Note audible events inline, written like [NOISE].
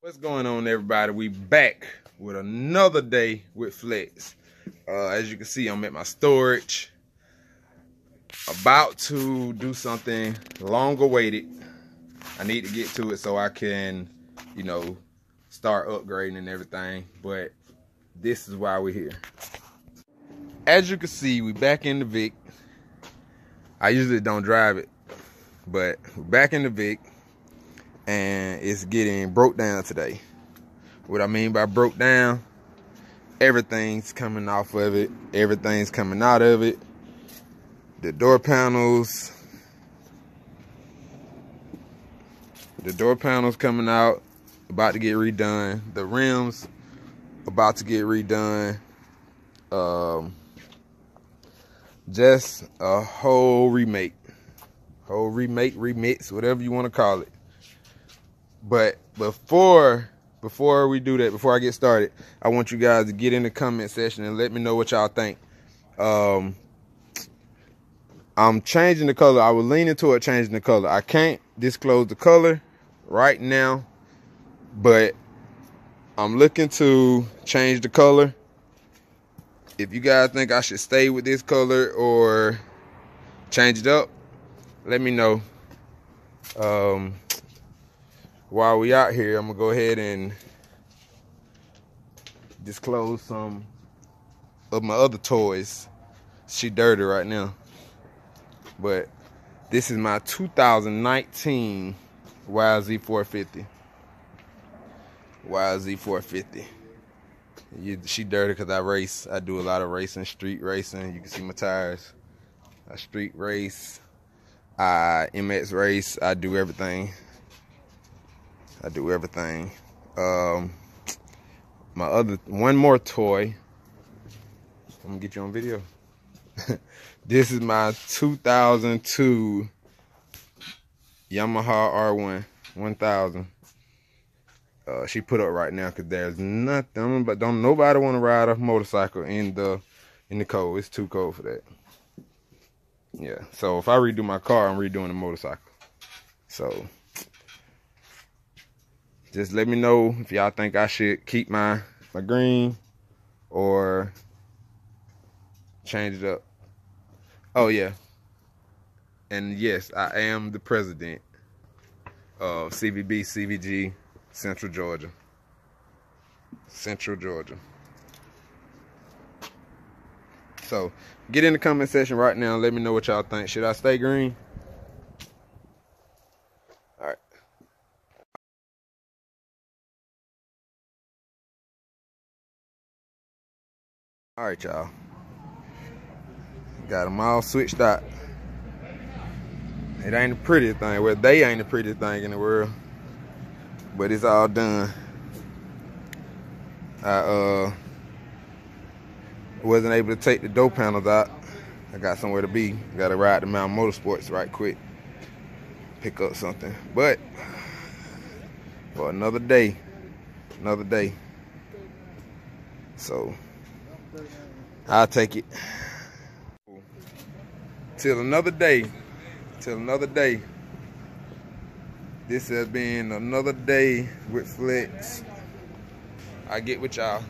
What's going on, everybody? We back with another day with Flex. Uh, as you can see, I'm at my storage. About to do something long awaited. I need to get to it so I can, you know, start upgrading and everything. But this is why we're here. As you can see, we back in the Vic. I usually don't drive it, but we're back in the Vic and it's getting broke down today. What I mean by broke down, everything's coming off of it, everything's coming out of it. The door panels, the door panels coming out, about to get redone. The rims about to get redone. Um, just a whole remake, whole remake, remix, whatever you want to call it. But before before we do that, before I get started, I want you guys to get in the comment section and let me know what y'all think. Um, I'm changing the color. I was leaning toward changing the color. I can't disclose the color right now, but I'm looking to change the color. If you guys think I should stay with this color or change it up, let me know. Um, while we out here, I'm gonna go ahead and disclose some of my other toys. She dirty right now. But this is my 2019 YZ450. YZ450. she dirty because I race. I do a lot of racing, street racing. You can see my tires. I street race. I MX race. I do everything. I do everything. Um, my other one more toy. I'm gonna get you on video. [LAUGHS] this is my 2002 Yamaha R1 1000. Uh, she put up right now because there's nothing, but don't nobody want to ride a motorcycle in the in the cold. It's too cold for that. Yeah. So if I redo my car, I'm redoing the motorcycle. So just let me know if y'all think I should keep my my green or change it up. Oh yeah. And yes, I am the president of CVB CVG Central Georgia. Central Georgia. So get in the comment section right now. and Let me know what y'all think. Should I stay green? All right, y'all. Got them all switched out. It ain't the prettiest thing. Well, they ain't the prettiest thing in the world. But it's all done. I uh wasn't able to take the door panels out. I got somewhere to be. Got to ride to Mount Motorsports right quick. Pick up something. But for another day. Another day. So I'll take it. Till another day. Till another day. This has been another day with Flex. I get with y'all.